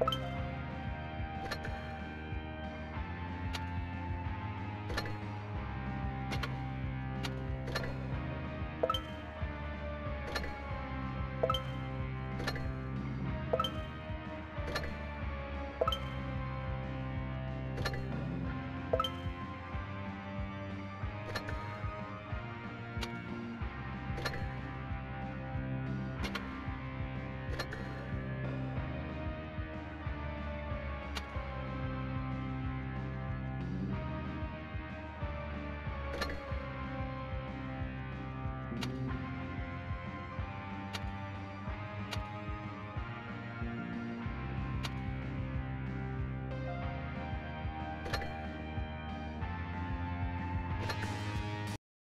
you